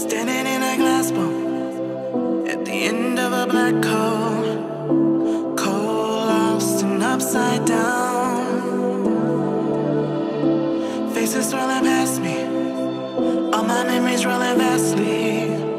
Standing in a glass bowl at the end of a black hole, cold, lost and upside down. Faces swirling past me, all my memories rolling vastly.